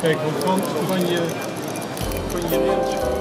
Kijk, want van, van je, van je rails